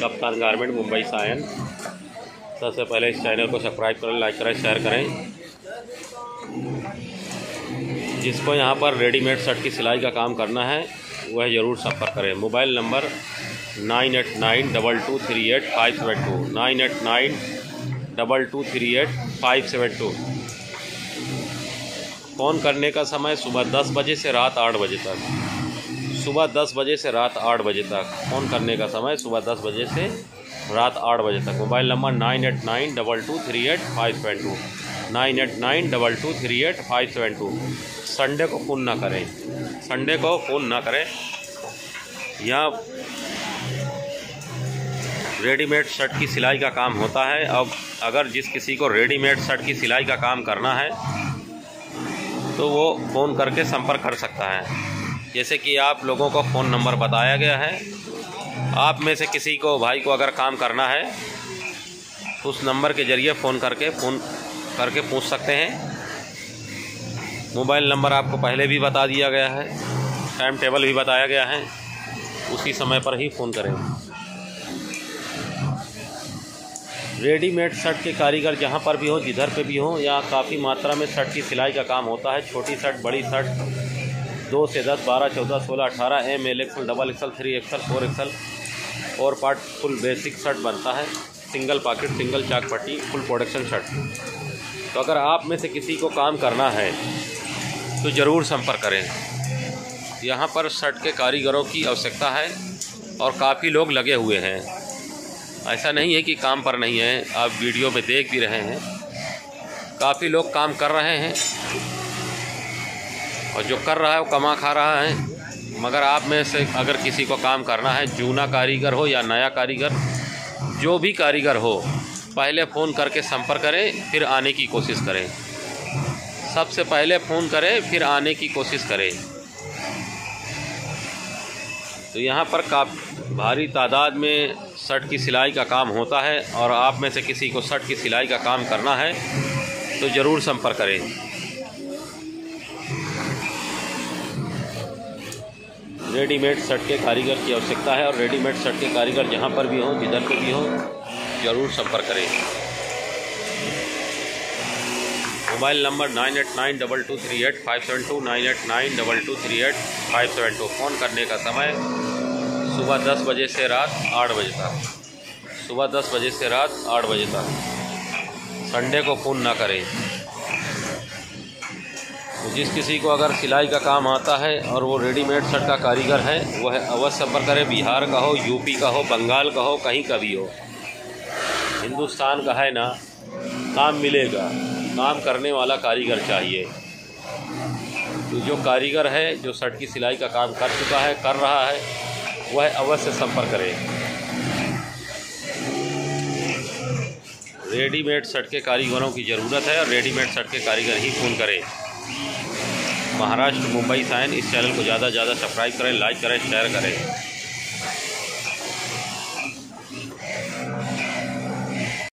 कप्तान गारमेंट मुंबई से आयन सबसे पहले इस चैनल को सब्सक्राइब करें लाइक करें शेयर करें। जिसको यहाँ पर रेडीमेड शर्ट की सिलाई का काम करना है, वह ज़रूर संपर्क करें। Mobile number nine eight nine double two three eight five seven two. Nine eight nine double two three eight five seven two. Phone करने का समय सुबह दस बजे से रात आठ बजे तक। सुबह दस बजे से रात आठ बजे तक। फ़ोन करने का समय सुबह दस बजे से रात आठ बजे तक। Mobile number nine eight nine double two three eight five seven two. Nine eight nine double two three eight five seven two. Sunday को फ़ोन ना करें। संडे को फ़ोन ना करें। यहाँ रेडीमेड शर्ट की सिलाई का काम होता है। अब अगर जिस किसी को रेडीमेड शर्ट की सिलाई का काम करना है तो वो फ़ोन करके संपर्क कर सकता है। जैसे कि आप लोगों को फ़ोन नंबर बताया गया है, आप में से किसी को, भाई को अगर काम करना है तो उस नंबर के ज़रिए फ़ोन करके फ़ोन करके पूछ सकते हैं। मोबाइल नंबर आपको पहले भी बता दिया गया है, टाइम टेबल भी बताया गया है, उसी समय पर ही फ़ोन करें रेडीमेड शर्ट के कारीगर जहाँ पर भी हो, जिधर पे भी हो, या काफ़ी मात्रा में शर्ट की सिलाई का काम होता है, छोटी शर्ट, बड़ी शर्ट दो से दस, बारह, चौदह, सोलह, अठारह, M, L XL double XL three XL four XL और पार्ट फुल बेसिक शर्ट बनता है। सिंगल पॉकेट, सिंगल चाक पट्टी, फुल प्रोडक्शन शर्ट। तो अगर आप में से किसी को काम करना है तो ज़रूर संपर्क करें। यहाँ पर शर्ट के कारीगरों की आवश्यकता है, और काफ़ी लोग लगे हुए हैं। ऐसा नहीं है कि काम पर नहीं है, आप वीडियो में देख भी रहे हैं। काफ़ी लोग काम कर रहे हैं। और जो कर रहा है वो कमा खा रहा है। मगर आप में से अगर किसी को काम करना है, जूना कारीगर हो या नया कारीगर, जो भी कारीगर हो, पहले फ़ोन करके संपर्क करें, फिर आने की कोशिश करें। सबसे पहले फ़ोन करें, फिर आने की कोशिश करें। तो यहाँ पर काफ़ी, भारी तादाद में शर्ट की सिलाई का काम होता है और आप में से किसी को शर्ट की सिलाई का काम करना है तो ज़रूर संपर्क करें। रेडीमेड शर्ट के कारीगर की आवश्यकता है और रेडीमेड शर्ट के कारीगर जहाँ पर भी हों, जिधर पर भी हों, ज़रूर संपर्क करें। Mobile number nine eight nine double two three eight five seven two, nine eight nine double two three eight five seven two. Phone करने का समय सुबह दस बजे से रात आठ बजे तक। सुबह दस बजे से रात आठ बजे तक। संडे को फ़ोन ना करें। जिस किसी को अगर सिलाई का काम आता है और वो रेडीमेड शर्ट का कारीगर है, वह अवश्य संपर्क करे। बिहार का हो, यूपी का हो, बंगाल का हो, कहीं का भी हो। हिंदुस्तान का है ना, काम मिलेगा। काम करने वाला कारीगर चाहिए। तो जो कारीगर है, जो शर्ट की सिलाई का काम कर चुका है, कर रहा है, वह अवश्य संपर्क करें। रेडीमेड शर्ट के कारीगरों की ज़रूरत है और रेडीमेड शर्ट के कारीगर ही फ़ोन करें। महाराष्ट्र, मुंबई साइन। इस चैनल को ज़्यादा से ज़्यादा सब्सक्राइब करें, लाइक करें शेयर करें।